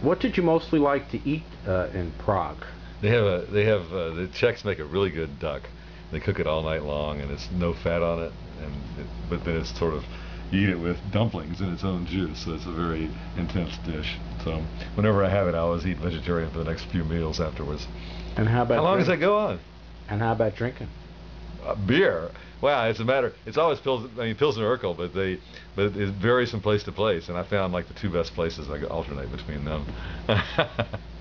What did you mostly like to eat uh, in Prague? They have a they have uh, the Czechs make a really good duck. They cook it all night long, and it's no fat on it, and it, but then it's sort of you eat it with dumplings in its own juice, so it's a very intense dish. So whenever I have it, I always eat vegetarian for the next few meals afterwards. And how about how long does that go on? And how about drinking? Beer. Wow, it's a matter. It's always Pils. I mean Pilsner Urquell, but they, but it varies from place to place. And I found like the two best places. I alternate between them.